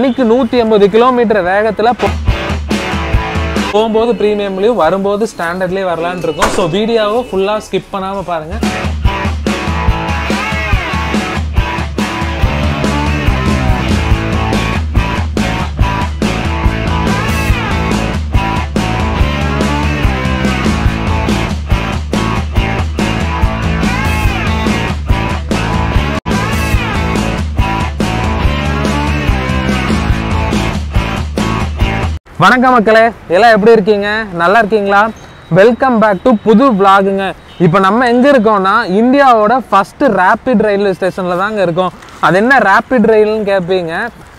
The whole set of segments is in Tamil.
மணிக்கு நூற்றி ஐம்பது கிலோமீட்டர் வேகத்தில் போகும்போது ப்ரீமியம்லேயும் வரும்போது ஸ்டாண்டர்ட்லேயும் வரலான்னு இருக்கும். ஸோ வீடியோவை ஃபுல்லாக ஸ்கிப் பண்ணாமல் பாருங்கள் வணக்கம் மக்களே எல்லாம் எப்படி இருக்கீங்க? நல்லா இருக்கீங்களா? வெல்கம் பேக் டு புது vlogங்க. இப்போ நம்ம எங்கே இருக்கோம்னா இந்தியாவோட ஃபஸ்ட்டு ரேப்பிட் ரயில்வே ஸ்டேஷனில் தாங்க இருக்கோம். அது என்ன ரேப்பிட் ரயில்னு கேட்பீங்க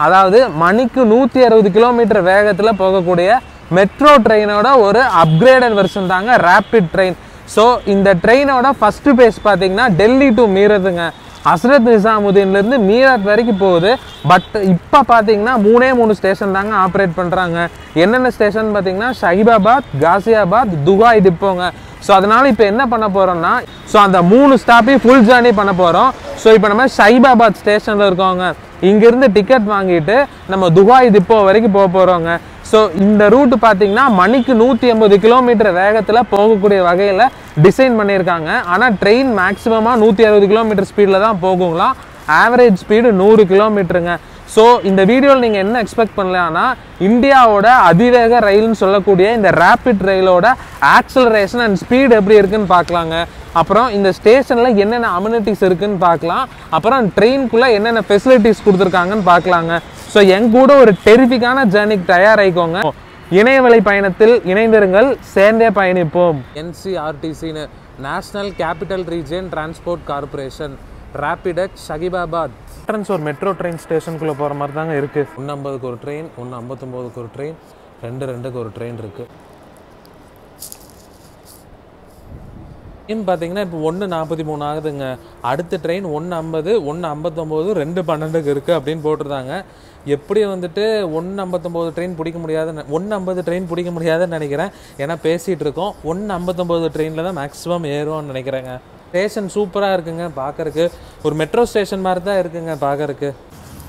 அதாவது மணிக்கு நூற்றி அறுபது கிலோமீட்டர் வேகத்தில் போகக்கூடிய மெட்ரோ ட்ரெயினோட ஒரு அப்கிரேடட் வெர்ஷன் தாங்க ரேப்பிட் ட்ரெயின் ஸோ இந்த ட்ரெயினோட ஃபஸ்ட்டு பேஸ் பார்த்தீங்கன்னா டெல்லி டு மீறதுங்க ஹஸ்ரத் நிசாமுதீன்லேருந்து மீராத் வரைக்கும் போகுது. பட் இப்போ பார்த்தீங்கன்னா மூணே மூணு ஸ்டேஷன் தாங்க ஆப்ரேட் பண்ணுறாங்க என்னென்ன ஸ்டேஷன் பார்த்தீங்கன்னா ஷஹிபாபாத் காசியாபாத் துபாய் டிப்போங்க ஸோ அதனால் இப்போ என்ன பண்ண போகிறோம்னா ஸோ அந்த மூணு ஸ்டாப்பையும் ஃபுல் ஜேர்னி பண்ண போகிறோம் ஸோ இப்போ நம்ம ஷைபாபாத் ஸ்டேஷனில் இருக்கோங்க. இங்கேருந்து டிக்கெட் வாங்கிட்டு நம்ம துபாய் டிப்போ வரைக்கும் போக போகிறோங்க ஸோ இந்த ரூட் பார்த்தீங்கன்னா மணிக்கு நூற்றி ஐம்பது கிலோமீட்டர் வேகத்தில் போகக்கூடிய வகையில் டிசைன் பண்ணியிருக்காங்க. ஆனால் ட்ரெயின் மேக்ஸிமமாக நூற்றி அறுபது கிலோமீட்டர் ஸ்பீடில் தான் போகுங்களாம் ஆவரேஜ் ஸ்பீடு நூறு கிலோமீட்டருங்க ஸோ இந்த வீடியோவில் நீங்கள் என்ன எக்ஸ்பெக்ட் பண்ணலாம்னா இந்தியாவோட அதிவேக ரயில்னு சொல்லக்கூடிய இந்த ரேபிட் ரயிலோட ஆக்சலரேஷன் அண்ட் ஸ்பீடு எப்படி இருக்குன்னு பார்க்கலாங்க அப்புறம் இந்த ஸ்டேஷனில் என்னென்ன அம்யூனிட்டிஸ் இருக்குன்னு பார்க்கலாம் அப்புறம் ட்ரெயின்குள்ளே என்னென்ன ஃபெசிலிட்டிஸ் கொடுத்துருக்காங்கன்னு பார்க்கலாங்க ஸோ என் கூட ஒரு டெரிஃபிக்கான ஜேர்னிக்கு தயாராகிக்கோங்க இணையவழி பயணத்தில் இணைந்திருங்கள். சேர்ந்தே பயணிப்போம். என்சிஆர்டிசின்னு national capital region transport corporation RapidX Sahibabad entrance ஒரு மெட்ரோ ட்ரெயின் ஸ்டேஷனுக்குள்ளே போகிற மாதிரி தாங்க இருக்குது ஒன்று ஐம்பதுக்கு ஒரு ட்ரெயின் ஒன்று ஐம்பத்தொம்போதுக்கு ஒரு ட்ரெயின் ரெண்டு ரெண்டுக்கு ஒரு ட்ரெயின் இருக்குது ட்ரெயின் பார்த்தீங்கன்னா இப்போ ஒன்று நாற்பத்தி மூணு ஆகுதுங்க. அடுத்த ட்ரெயின் ஒன்று ஐம்பது ஒன்று ஐம்பத்தொம்போது ரெண்டு பன்னெண்டுக்கு இருக்குது அப்படின்னு போட்டிருந்தாங்க. எப்படி வந்துட்டு ஒன்று ஐம்பத்தொம்போது ட்ரெயின் பிடிக்க முடியாதுன்னு ஒன்று ஐம்பது ட்ரெயின் பிடிக்க முடியாதுன்னு நினைக்கிறேன். ஏன்னா பேசிகிட்டு இருக்கோம். ஒன்று ஐம்பத்தொம்போது ட்ரெயினில் தான் மேக்ஸிமம் ஏறும்னு நினைக்கிறேங்க. ஸ்டேஷன் சூப்பராக இருக்குங்க பார்க்கறக்கு ஒரு மெட்ரோ ஸ்டேஷன் மாதிரி தான் இருக்குங்க பார்க்கறக்கு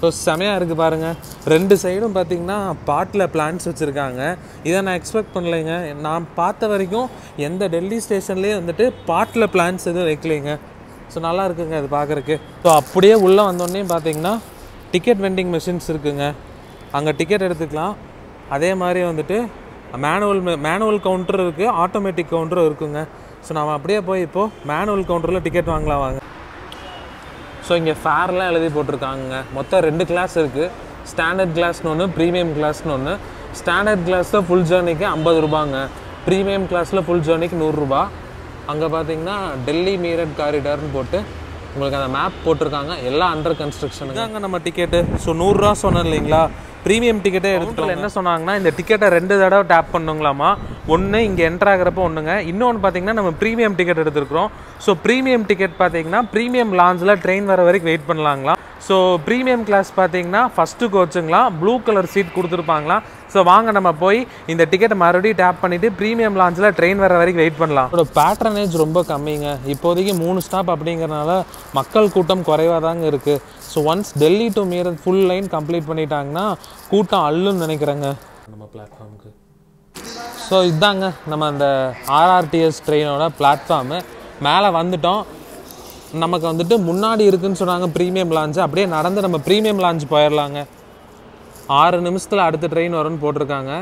ஸோ செமையாக இருக்குது பாருங்கள் ரெண்டு சைடும் பார்த்தீங்கன்னா பாட்டில் பிளான்ஸ் வச்சுருக்காங்க. இதை நான் எக்ஸ்பெக்ட் பண்ணலைங்க. நான் பார்த்த வரைக்கும் எந்த டெல்லி ஸ்டேஷன்லேயே வந்துட்டு பாட்டில் பிளான்ஸ் எதுவும் வைக்கலைங்க. ஸோ நல்லா இருக்குங்க அது பார்க்குறக்கு ஸோ அப்படியே உள்ளே வந்தோடனே பார்த்தீங்கன்னா டிக்கெட் வெண்டிங் மிஷின்ஸ் இருக்குங்க. அங்கே டிக்கெட் எடுத்துக்கலாம். அதே மாதிரி வந்துட்டு மேனுவல் மேனுவல் கவுண்டர் இருக்குது ஆட்டோமேட்டிக் கவுண்டரும் இருக்குங்க. ஸோ நம்ம அப்படியே போய் இப்போது மேனுவல் கவுண்டரில் டிக்கெட் வாங்கலாம் வாங்க. ஸோ இங்கே ஃபேர்லாம் எழுதி போட்டிருக்காங்க. மொத்தம் ரெண்டு கிளாஸ் இருக்குது ஸ்டாண்டர்ட் கிளாஸ்னு ஒன்று ப்ரீமியம் கிளாஸ்னு ஒன்று ஸ்டாண்டர்ட் கிளாஸில் ஃபுல் ஜேர்னிக்கு ஐம்பது ரூபாங்க. ப்ரீமியம் கிளாஸில் ஃபுல் ஜேர்னிக்கு நூறுரூபா அங்கே பார்த்தீங்கன்னா டெல்லி மீரட் காரிடார்னு போட்டு உங்களுக்கு அந்த மேப் போட்டிருக்காங்க. எல்லாம் அண்டர் கன்ஸ்ட்ரக்ஷன் அங்கே நம்ம டிக்கெட்டு ஸோ நூறுரூவா சொன்னோம் இல்லைங்களா? ப்ரீமியம் டிக்கெட்டே எடுத்துக்கலாம் என்ன சொன்னாங்கன்னா இந்த டிக்கெட்டை ரெண்டு தடவை டேப் பண்ணுங்களாமா ஒன்று இங்கே என்ட்ரு ஆகிறப்போ ஒன்றுங்க இன்னொன்று பார்த்தீங்கன்னா நம்ம ப்ரீமியம் டிக்கெட் எடுத்துருக்குறோம். ஸோ ப்ரீமியம் டிக்கெட் பார்த்தீங்கன்னா ப்ரீமியம் லாஞ்சில் ட்ரெயின் வர வரைக்கும் வெயிட் பண்ணலாங்களா? ஸோ ப்ரீமியம் கிளாஸ் பார்த்தீங்கன்னா ஃபஸ்ட்டு கோச்சுங்களாம் ப்ளூ கலர் சீட் கொடுத்துருப்பாங்களாம் ஸோ வாங்க நம்ம போய் இந்த டிக்கெட்டை மறுபடியும் டேப் பண்ணிவிட்டு ப்ரீமியம் லாஞ்சில் ட்ரெயின் வர வரைக்கும் வெயிட் பண்ணலாம். இதோட பேட்டர்னேஜ் ரொம்ப கம்மிங்க. இப்போதைக்கு மூணு ஸ்டாப் அப்படிங்கிறனால மக்கள் கூட்டம் குறைவாக தாங்க இருக்குது so once Delhi to Meerut full line complete பண்ணிட்டாங்கன்னா கூட்டம் அள்ளுன்னு நினைக்கிறேங்க. நம்ம பிளாட்ஃபார்முக்கு ஸோ இதாங்க நம்ம அந்த ஆர்ஆர்டிஎஸ் ட்ரெயினோட பிளாட்ஃபார்மு மேலே வந்துட்டோம். நமக்கு வந்துட்டு முன்னாடி இருக்குன்னு சொன்னாங்க ப்ரீமியம் லான்ச்சு அப்படியே நடந்து நம்ம ப்ரீமியம் லான்ச் போயிடலாங்க ஆறு நிமிஷத்தில் அடுத்த ட்ரெயின் வரும்னு போட்டிருக்காங்க.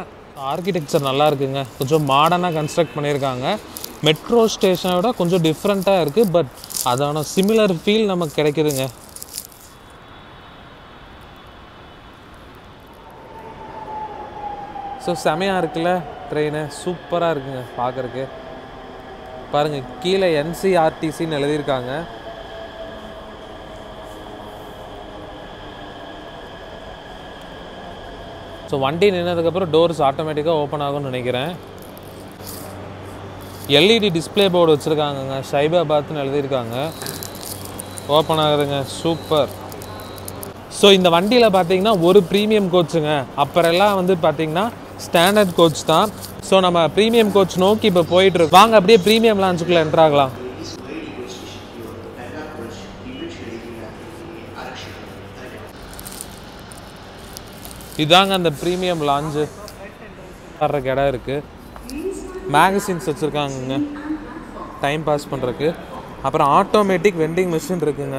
ஆர்கிடெக்சர் நல்லா இருக்குங்க. கொஞ்சம் மாடர்னாக கன்ஸ்ட்ரக்ட் பண்ணியிருக்காங்க. மெட்ரோ ஸ்டேஷனை விட கொஞ்சம் டிஃப்ரெண்ட்டாக இருக்குது பட் அதான சிமிலர் ஃபீல் நமக்கு கிடைக்குதுங்க. ஸோ செமையாக இருக்குல்ல ட்ரெயினு சூப்பராக இருக்குங்க பார்க்குறக்கு பாருங்கள் கீழே என்சிஆர்டிசின்னு எழுதியிருக்காங்க. ஸோ வண்டி நின்னதுக்கப்புறம் டோர்ஸ் ஆட்டோமேட்டிக்காக ஓப்பன் ஆகும்னு நினைக்கிறேன். எல்இடி டிஸ்ப்ளே போர்டு வச்சுருக்காங்கங்க ஷைபாபாத்னு எழுதியிருக்காங்க. ஓப்பன் ஆகுதுங்க சூப்பர் ஸோ இந்த வண்டியில் பார்த்தீங்கன்னா ஒரு ப்ரீமியம் கோச்சுங்க அப்புறம் எல்லாம் வந்து பார்த்திங்கன்னா ஸ்டாண்டர்ட் கோச் தான். ஸோ நம்ம ப்ரீமியம் கோச் நோக்கி இப்போ போயிட்டு இருக்கோம் வாங்க அப்படியே ப்ரீமியம் லான்ச்சுக்குள்ளே என்ட்ராகலாம் இதாங்க அந்த ப்ரீமியம் லாஞ்சு வர்றக்கு இடம் இருக்குது மேகசின்ஸ் வச்சுருக்காங்கங்க. டைம் பாஸ் பண்ணுறக்கு அப்புறம் ஆட்டோமேட்டிக் வெண்டிங் மிஷின் இருக்குங்க.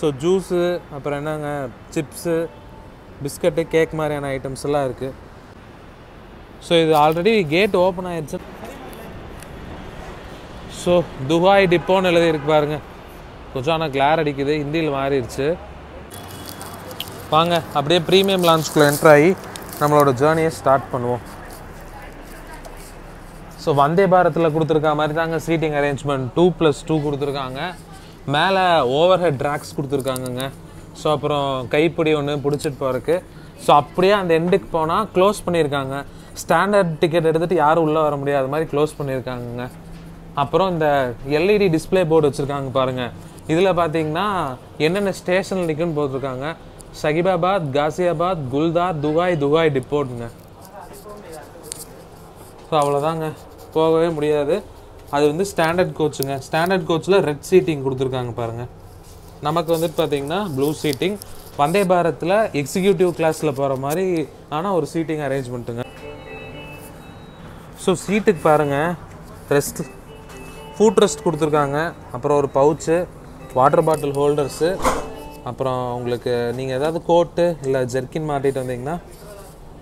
ஸோ ஜூஸு அப்புறம் என்னங்க? சிப்ஸு பிஸ்கட்டு கேக் மாதிரியான ஐட்டம்ஸ் எல்லாம் இருக்குது ஸோ இது ஆல்ரெடி கேட் ஓப்பன் ஆயிடுச்சு ஸோ துபாய் டிப்போன்னு எழுதியிருக்கு பாருங்க. கொஞ்சம் ஆனால் கிளார் அடிக்குது. ஹிந்தியில் மாறிடுச்சு. வாங்க அப்படியே ப்ரீமியம் லான்ச்குள்ளே என்ட்ரு ஆகி நம்மளோட ஜேர்னியை ஸ்டார்ட் பண்ணுவோம். ஸோ வந்தே பாரத்தில் கொடுத்துருக்க மாதிரி தாங்க seating arrangement two plus two கொடுத்துருக்காங்க. மேலே ஓவர் ஹெட் ட்ராக்ஸ் கொடுத்துருக்காங்கங்க. ஸோ அப்புறம் கைப்பிடி ஒன்று பிடிச்சிட்டு போகிறதுக்கு ஸோ அப்படியே அந்த எண்டுக்கு போனால் க்ளோஸ் பண்ணியிருக்காங்க. ஸ்டாண்டர்ட் டிக்கெட் எடுத்துகிட்டு யாரும் உள்ளே வர முடியாத. மாதிரி க்ளோஸ் பண்ணியிருக்காங்கங்க. அப்புறம் இந்த எல்இடி டிஸ்ப்ளே போர்டு வச்சுருக்காங்க பாருங்கள் இதில் பார்த்தீங்கன்னா என்னென்ன ஸ்டேஷனில் நிற்குன்னு போட்டிருக்காங்க. சகிபாபாத் காசியாபாத் குல்தார் துபாய் துபாய் டிப்போட்டுங்க. ஸோ அவ்வளோதாங்க போகவே முடியாது. அது வந்து ஸ்டாண்டர்ட் கோச்சுங்க ஸ்டாண்டர்ட் கோச்சில் ரெட் சீட்டிங் கொடுத்துருக்காங்க பாருங்கள் நமக்கு வந்துட்டு பார்த்தீங்கன்னா ப்ளூ சீட்டிங் வந்தே பாரத்தில் எக்ஸிக்யூட்டிவ் கிளாஸில் போகிற மாதிரி ஆனால் ஒரு சீட்டிங் அரேஞ்ச்மெண்ட்டுங்க ஸோ சீட்டுக்கு பாருங்கள் ரெஸ்ட் ஃபுட் ரெஸ்ட் கொடுத்துருக்காங்க. அப்புறம் ஒரு பவுச்சு வாட்டர் பாட்டில் ஹோல்டர்ஸு அப்புறம் உங்களுக்கு நீங்கள் ஏதாவது கோட்டு இல்லை ஜெர்கின் மாட்டிட்டு வந்தீங்கன்னா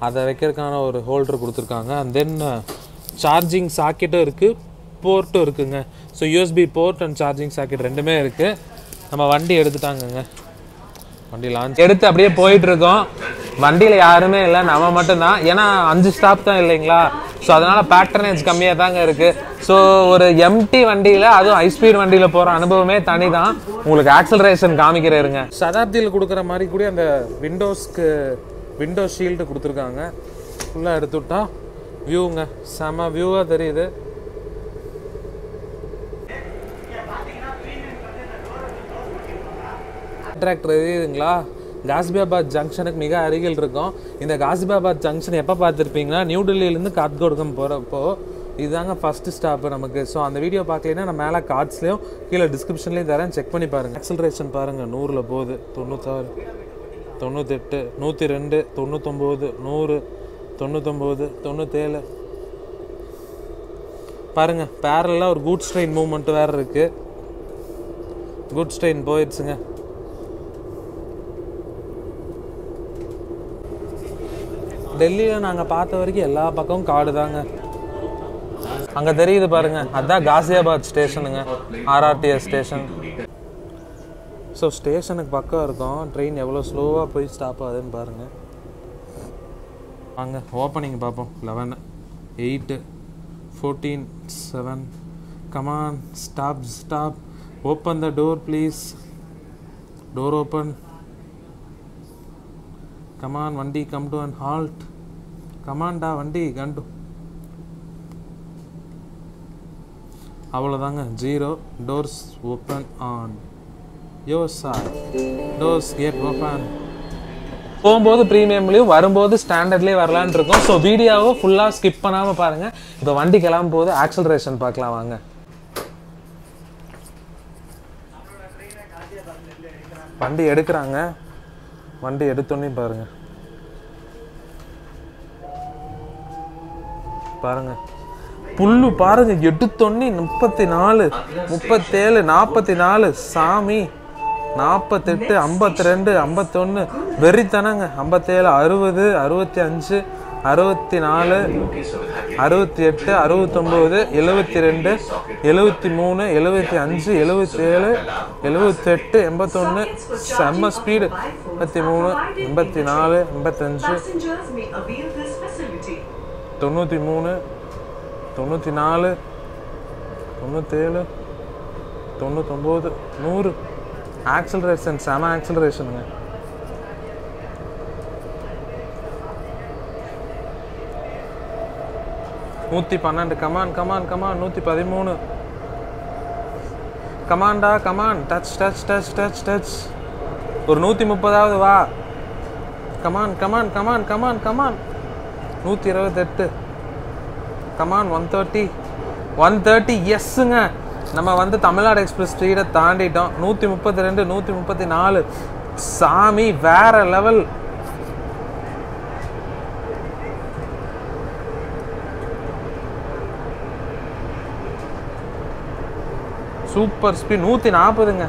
அதை வைக்கிறதுக்கான ஒரு ஹோல்டர் கொடுத்துருக்காங்க. அண்ட் தென் சார்ஜிங் சாக்கெட்டும் இருக்குது போர்ட்டும் இருக்குதுங்க so USB port and charging socket ரெண்டுமே இருக்குது நம்ம வண்டி எடுத்துட்டாங்கங்க. வண்டி லான்ச் எடுத்து அப்படியே போயிட்டுருக்கோம் வண்டியில் யாருமே இல்லை. நம்ம மட்டும்தான். ஏன்னா அஞ்சு ஸ்டாப் தான் இல்லைங்களா? ஸோ அதனால் பேட்டர்னேஜ் கம்மியாக தாங்க இருக்குது ஸோ ஒரு எம்டி வண்டியில் அதுவும் ஹை ஸ்பீட் வண்டியில் போகிற அனுபவமே தனி தான் உங்களுக்கு ஆக்சலரேஷன் காமிக்கிறேருங்க. சதாப்தியில் கொடுக்குற மாதிரி கூட அந்த விண்டோஸ்க்கு விண்டோ ஷீல்டு கொடுத்துருக்காங்க. ஃபுல்லாக எடுத்துவிட்டா வியூங்க செம வியூவாக தெரியுது. கான்ட்ராக்ட் தெரியுதுங்களா காசிபாபாத் ஜங்ஷனுக்கு மிக அருகில் இருக்கும். இந்த காசிபாபாத் ஜங்ஷன் எப்போ பார்த்துருப்பீங்கன்னா நியூ டெல்லியிலேருந்து காத்கோடுகம் போகிறப்போ இதுதாங்க ஃபஸ்ட்டு ஸ்டாப்பு நமக்கு. ஸோ அந்த வீடியோ பார்க்கலன்னா நான் மேலே கார்ட்ஸ்லேயும் கீழே டிஸ்கிரிப்ஷன்லேயும் தரேன். செக் பண்ணி பாருங்கள் ஆக்சலரேஷன் பாருங்கள் நூறில் போகுது. தொண்ணூத்தாறு தொண்ணூத்தெட்டு நூற்றி ரெண்டு தொண்ணூத்தொம்பது நூறு தொண்ணூத்தொம்பது தொண்ணூற்றேழு பாருங்கள் பேரலாக ஒரு குட்ஸ் ட்ரெயின் மூவ்மெண்ட் வேறு இருக்குது குட்ஸ் ட்ரெயின் போயிடுச்சுங்க. டெல்லியில் நாங்கள் பார்த்த வரைக்கும் எல்லா பக்கமும் காடு தாங்க அங்கே தெரியுது பாருங்க. அதுதான் காசியாபாத் ஸ்டேஷனுங்க. RRTS station. ஸோ ஸ்டேஷனுக்கு பக்கம் இருக்கும். ட்ரெயின் எவ்வளோ ஸ்லோவாக போய் ஸ்டாப் ஆகுதுன்னு பாருங்கள் வாங்க ஓப்பனிங் பார்ப்போம். Eleven eight fourteen seven come on stop stop open the door please door open come on வண்டி கம் டு அண்ட் ஹால்ட் கமாண்டா வண்டி கண்டு அவ்வளோதாங்க zero doors open on yo sir doors gate open போகும்போது ப்ரீமியம்லேயும் வரும்போது ஸ்டாண்டர்ட்லேயே வரலான்னு இருக்கும். ஸோ வீடியோவை ஃபுல்லாக ஸ்கிப் பண்ணாமல் பாருங்கள் இப்போ வண்டி கிளம்பும் போது ஆக்சலரேஷன் பார்க்கலாம் வாங்க. வண்டி எடுக்கிறாங்க. வண்டி எடுத்தோன்னே பாருங்க. பாருங்க. புல்லு பாருங்க எடுத்தோன்னே முப்பத்தி நாலு முப்பத்தேழு நாற்பத்தி நாலு சாமி. நாற்பத்தெட்டு ஐம்பத்தி ரெண்டு ஐம்பத்தொன்று வெறித்தனங்க. ஐம்பத்தேழு அறுபது அறுபத்தி அஞ்சு அறுபத்தி நாலு அறுபத்தி எட்டு அறுபத்தொம்போது எழுபத்தி ரெண்டு எழுபத்தி மூணு எழுபத்தி அஞ்சு எழுபத்தி ஏழு எழுபத்தெட்டு எண்பத்தொன்று செம்ம ஸ்பீடு எண்பத்தி மூணு எண்பத்தி நாலு எண்பத்தஞ்சு. தொண்ணூற்றி மூணு தொண்ணூற்றி நாலு தொண்ணூற்றேழு தொண்ணூத்தொம்பது நூறு. ஆக்சலரேஷன் செம ஆக்சலரேஷனுங்க நூற்றி பன்னெண்டு. கமான் கமான் கமான் நூற்றி பதிமூணு. Come on come on touch touch touch touch touch ஒரு நூற்றி முப்பதாவது வா. Come on come on come on come on come on நூற்றி இருபத்தெட்டு. Come on one thirty one thirty எஸ்ஸுங்க நம்ம வந்து தமிழ்நாடு எக்ஸ்பிரஸ் ஸ்ட்ரீட்டை தாண்டிட்டோம். நூற்றி முப்பத்தி ரெண்டு நூற்றி முப்பத்தி நாலு. சாமி வேற லெவல். Super speed. நூற்றி நாற்பதுங்க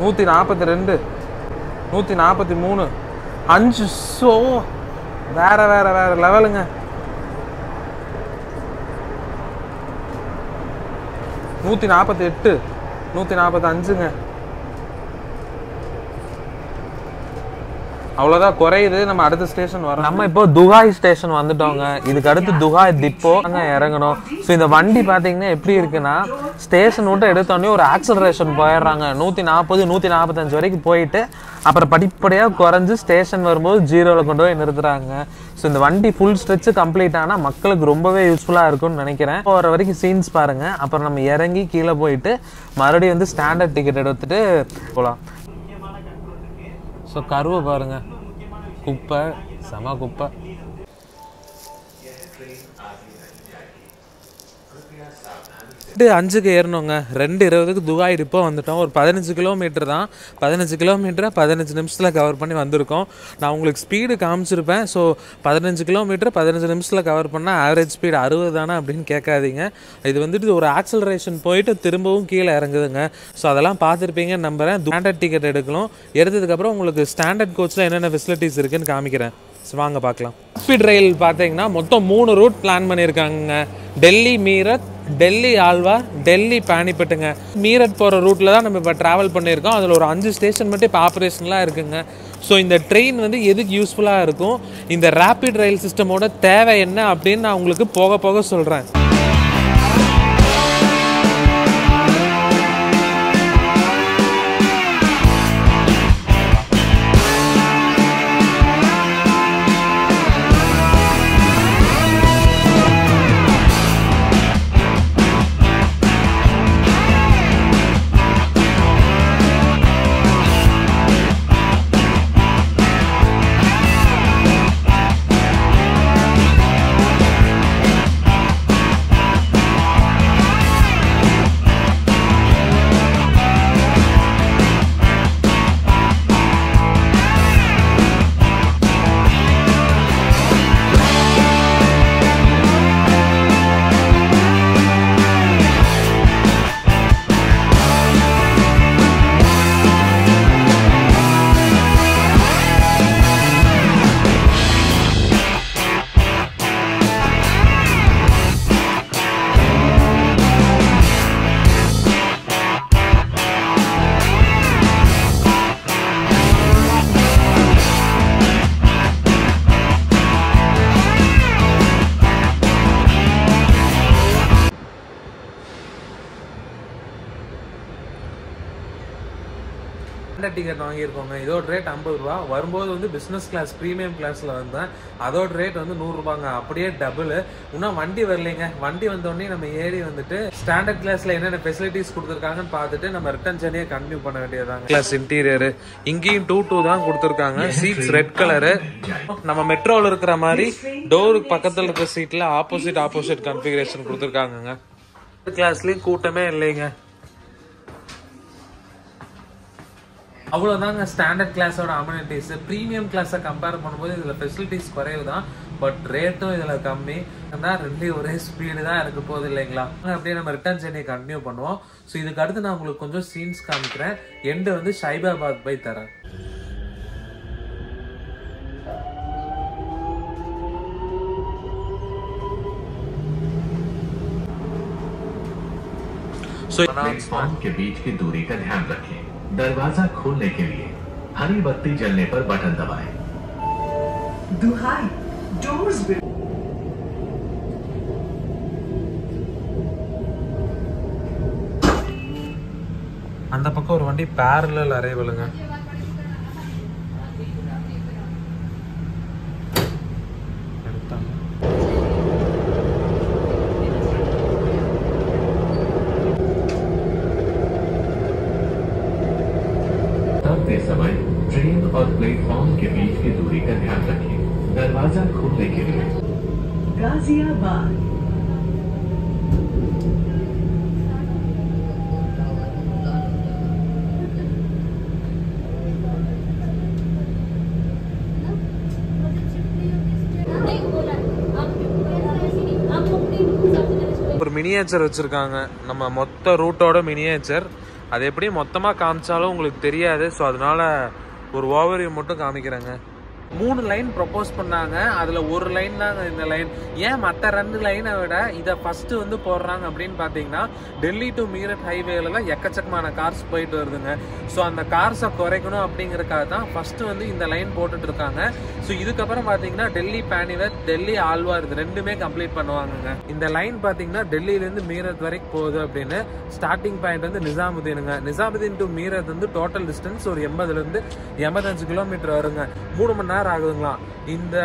நூற்றி நாற்பத்தி ரெண்டு நூற்றி நாற்பத்தி மூணு அஞ்சு ஸோ வேற வேற வேற லெவலுங்க. நூற்றி நாற்பத்தி எட்டு நூற்றி நாற்பத்தஞ்சுங்க அவ்வளவுதான் அவ்வளோதான் குறையுது. நம்ம அடுத்த ஸ்டேஷன் வரோம். நம்ம இப்போ துகாய் ஸ்டேஷன் வந்துட்டோங்க. இதுக்கு அடுத்து துகாய் டிப்போ அங்க இறங்கணும். ஸோ இந்த வண்டி பாத்தீங்கன்னா எப்படி இருக்குன்னா ஸ்டேஷன் விட்டு எடுத்தோடனே ஒரு ஆக்சலரேஷன் போயிடுறாங்க. நூற்றி நாற்பது நூற்றி நாற்பத்தஞ்சு வரைக்கும் போயிட்டு அப்புறம் படிப்படியாக குறைஞ்சு ஸ்டேஷன் வரும்போது ஜீரோவில் கொண்டு போய் நிறுத்துறாங்க. ஸோ இந்த வண்டி ஃபுல் ஸ்ட்ரெச்சு கம்ப்ளீட் ஆனால் மக்களுக்கு ரொம்பவே யூஸ்ஃபுல்லாக இருக்கும்னு நினைக்கிறேன். போகிற வரைக்கும் சீன்ஸ் பாருங்கள் அப்புறம் நம்ம இறங்கி கீழே போயிட்டு மறுபடியும் வந்து ஸ்டாண்டர்ட் டிக்கெட் எடுத்துகிட்டு போகலாம் ஸோ கருவை பாருங்கள் குப்பை செம குப்பை. ரெண்டு அஞ்சுக்கு ஏறணுங்க. ரெண்டு இருபதுக்கு துபாய் இப்போ வந்துட்டோம். ஒரு பதினஞ்சு கிலோமீட்டர் தான். பதினஞ்சு கிலோமீட்டரை பதினஞ்சு நிமிஷத்தில் கவர் பண்ணி வந்திருக்கோம். நான் உங்களுக்கு ஸ்பீடு காமிச்சிருப்பேன். ஸோ பதினஞ்சு கிலோமீட்டர் பதினஞ்சு நிமிஷத்தில் கவர் பண்ணால் ஆவரேஜ் ஸ்பீடு அறுபது தானே அப்படின்னு கேட்காதீங்க. இது வந்துட்டு ஒரு ஆக்சலரேஷன் போயிட்டு திரும்பவும் கீழே இறங்குதுங்க. ஸோ அதெல்லாம் பார்த்துருப்பீங்கன்னு நம்புறேன். ஸ்டாண்டர்ட் டிக்கெட் எடுக்கணும். எடுத்ததுக்கப்புறம் உங்களுக்கு ஸ்டாண்டர்ட் கோச்சில் என்னென்ன ஃபெசிலிட்டிஸ் இருக்குன்னு காமிக்கிறேன். ஸோ வாங்க பார்க்கலாம். ஸ்பீட் ரயில் பார்த்தீங்கன்னா மொத்தம் மூணு ரூட் பிளான் பண்ணியிருக்காங்க டெல்லி மீரத் டெல்லி ஆழ்வார் டெல்லி பானிப்பட்டுங்க மீரட் போகிற ரூட்டில் தான் நம்ம இப்போ ட்ராவல் பண்ணியிருக்கோம். அதில் ஒரு அஞ்சு ஸ்டேஷன் மட்டும் இப்போ ஆப்ரேஷன்லாம் இருக்குங்க. ஸோ இந்த ட்ரெயின் வந்து எதுக்கு யூஸ்ஃபுல்லாக இருக்கும்? இந்த ரேபிட் ரயில் சிஸ்டமோட தேவை என்ன அப்படின்னு நான் உங்களுக்கு போக போக சொல்கிறேன் ஸ்டாண்டர்ட் டிக்கெட் வாங்கியிருக்கோங்க. இதோட ரேட் ஐம்பது ரூபா. வரும்போது வந்து பிஸ்னஸ் கிளாஸ் ப்ரீமியம் கிளாஸில் வந்தேன். அதோட ரேட் வந்து நூறுரூபாங்க அப்படியே டபுள் இன்னும் வண்டி வரலைங்க. வண்டி வந்தோடனே நம்ம ஏறி வந்துட்டு ஸ்டாண்டர்ட் கிளாஸில் என்னென்ன ஃபெசிலிட்டிஸ் கொடுத்துருக்காங்கன்னு பார்த்துட்டு நம்ம ரிட்டர்ன் ஜர்னியை கண்டினியூ பண்ண வேண்டியதாங்க கிளாஸ் இன்டீரியர் இங்கேயும் டூ டூ தான் கொடுத்துருக்காங்க. சீட்ஸ் ரெட் கலரு நம்ம மெட்ரோவில் இருக்கிற மாதிரி டோருக்கு பக்கத்தில் இருக்கிற சீட்டில் ஆப்போசிட் ஆப்போசிட் கன்ஃபிகரேஷன் கொடுத்துருக்காங்கங்க. கிளாஸ்லேயும் கூட்டமே இல்லைங்க. அவ்வளோதாங்க ஸ்டாண்டர்ட் கிளாஸோட அம்யூனிட்டிஸ் ப்ரீமியம் கிளாஸை கம்பேர் பண்ணும்போது இதில் ஃபெசிலிட்டிஸ் குறைவு தான் பட் ரேட்டும் இதில் கம்மி ஆனால் ரெண்டையும் ஒரே ஸ்பீடு தான் இருக்க போகுது இல்லைங்களா அப்படியே நம்ம ரிட்டர்ன் ஜெர்னி கண்டினியூ பண்ணுவோம் ஸோ இதுக்கு அடுத்து நான் உங்களுக்கு கொஞ்சம் சீன்ஸ் காமிக்கிறேன் எண்டு வந்து ஷைபாபாத் போய் தரேன் ஸோ प्लेटफॉर्म के बीच की दूरी का ध्यान रखें दरवाजा खोलने के लिए हरी बत्ती जलने पर बटन दबाएं Duhai, doors will அந்த பக்கம் ஒரு வண்டி பேரலல் அரைவலுங்க प्लेटफॉर्म के बीच की दूरी का ध्यान रखें दरवाजा खोलने के लिए Ghaziabad. नहीं बोला आप ऐसे नहीं आप अपने हिसाब से மினியேச்சர் வச்சுருக்காங்க நம்ம மொத்த ரூட்டோட மினியேச்சர் அது எப்படி மொத்தமாக காமிச்சாலும் உங்களுக்கு தெரியாது ஸோ அதனால ஒரு ஓவரியம் மட்டும் காமிக்கிறேங்க. மூணு லைன் ப்ரப்போஸ் பண்ணாங்க. அதில் ஒரு லைன் தாங்க இந்த லைன் ஏன் மற்ற ரெண்டு லைனை விட இதை ஃபஸ்ட்டு வந்து போடுறாங்க அப்படின்னு பார்த்தீங்கன்னா டெல்லி டு மீரட் ஹைவேல தான் எக்கச்சக்கமான கார்ஸ் போயிட்டு வருதுங்க. ஸோ அந்த கார்ஸை குறைக்கணும் அப்படிங்கிறக்காக தான் ஃபஸ்ட்டு வந்து இந்த லைன் போட்டுட்டு இருக்காங்க. ஸோ இதுக்கப்புறம் பார்த்தீங்கன்னா டெல்லி பேனிவர் டெல்லி ஆழ்வார் இது ரெண்டுமே கம்ப்ளீட் பண்ணுவாங்கங்க. இந்த லைன் பார்த்தீங்கன்னா டெல்லியிலேருந்து மீரட் வரைக்கும் போகுது அப்படின்னு ஸ்டார்டிங் பாயிண்ட் வந்து நிசாமுதீனுங்க. நிசாமுதீன் டு மீரத் வந்து டோட்டல் டிஸ்டன்ஸ் ஒரு எண்பதுலேருந்து எண்பத்தஞ்சு கிலோமீட்டர் வருங்க. மூணு மணி நேரம் ஆகுதுங்களாம் இந்த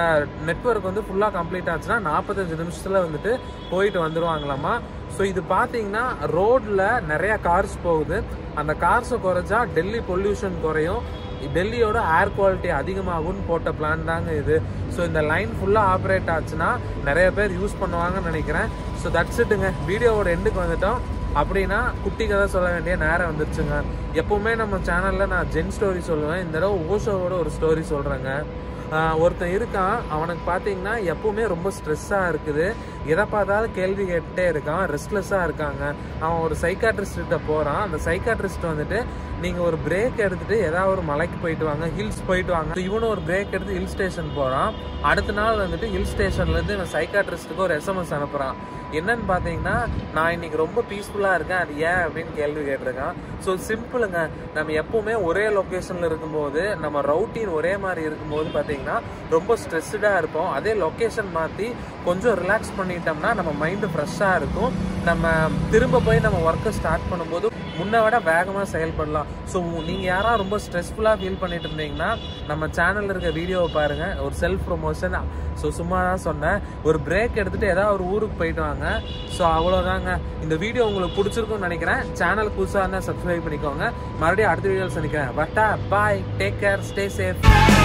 நெட்வொர்க் வந்து ஃபுல்லாக கம்ப்ளீட் ஆச்சுன்னா நாற்பத்தஞ்சு நிமிஷத்தில் வந்துட்டு போயிட்டு வந்துடுவாங்களாமா ஸோ இது பார்த்தீங்கன்னா ரோடில் நிறையா கார்ஸ் போகுது. அந்த கார்ஸை குறைச்சா டெல்லி பொல்யூஷன் குறையும். டெல்லியோட ஏர் குவாலிட்டி அதிகமாகும்னு போட்ட பிளான் தாங்க இது. ஸோ இந்த லைன் ஃபுல்லாக ஆப்ரேட் ஆச்சுன்னா நிறைய பேர் யூஸ் பண்ணுவாங்கன்னு நினைக்கிறேன். ஸோ தட்ஸ் இட்டுங்க வீடியோவோட எண்டுக்கு வந்துட்டோம். அப்படின்னா குட்டி கதை சொல்ல வேண்டிய நேரம் வந்துருச்சுங்க. எப்பவுமே நம்ம சேனலில் நான் ஜென் ஸ்டோரி சொல்லுவேன். இந்த தடவை ஓஷோவோட ஒரு ஸ்டோரி சொல்கிறேங்க ஒருத்தன் இருக்கான். அவனுக்கு பார்த்தீங்கன்னா எப்பவுமே ரொம்ப ஸ்ட்ரெஸ்ஸாக இருக்குது. எதை பார்த்தாலும் கேள்வி கேட்டுட்டே இருக்கான் ரெஸ்ட்லெஸ்ஸாக இருக்காங்க. அவன் ஒரு சைக்காட்ரிஸ்ட்ட போகிறான் அந்த சைக்காட்ரிஸ்ட் வந்துட்டு நீங்கள் ஒரு பிரேக் எடுத்துகிட்டு ஏதாவது ஒரு மலைக்கு போயிட்டு வாங்க ஹில்ஸ் போயிட்டு வாங்க. இவனும் ஒரு பிரேக் எடுத்து ஹில் ஸ்டேஷன் போகிறான் அடுத்த நாள் வந்துட்டு ஹில் ஸ்டேஷன்லேருந்து இவன் சைக்காட்ரிஸ்ட்டுக்கு ஒரு எஸ்எம்எஸ் அனுப்புகிறான் என்னன்னு பார்த்தீங்கன்னா நான் இன்னைக்கு ரொம்ப பீஸ்ஃபுல்லாக இருக்கேன். அது ஏன் அப்படின்னு கேள்வி கேட்டிருக்கான். ஸோ சிம்பிளுங்க நம்ம எப்பவுமே ஒரே லொக்கேஷனில் இருக்கும்போது நம்ம ரவுட்டீன் ஒரே மாதிரி இருக்கும்போது பார்த்தீங்கன்னா ரொம்ப ஸ்ட்ரெஸ்டாக இருப்போம். அதே லொக்கேஷன் மாற்றி கொஞ்சம் ரிலாக்ஸ் பண்ணி பண்ணிட்டோம்னா நம்ம மைண்டு ஃப்ரெஷ்ஷாக இருக்கும். நம்ம திரும்ப போய் நம்ம ஒர்க்கை ஸ்டார்ட் பண்ணும்போது முன்னை விட வேகமாக செயல்படலாம். ஸோ நீங்கள் யாராவது ரொம்ப ஸ்ட்ரெஸ்ஃபுல்லாக ஃபீல் பண்ணிட்டு இருந்தீங்கன்னா நம்ம சேனலில் இருக்க வீடியோவை பாருங்கள் ஒரு செல்ஃப் ப்ரொமோஷன் ஸோ சும்மா தான் சொன்னேன். ஒரு பிரேக் எடுத்துகிட்டு ஏதாவது ஒரு ஊருக்கு போயிட்டு வாங்க. ஸோ அவ்வளோதாங்க இந்த வீடியோ உங்களுக்கு பிடிச்சிருக்கும்னு நினைக்கிறேன். சேனல் புதுசாக இருந்தால் சப்ஸ்கிரைப் பண்ணிக்கோங்க. மறுபடியும் அடுத்த வீடியோவில் சந்திக்கிறேன். பட்டா bye take care stay safe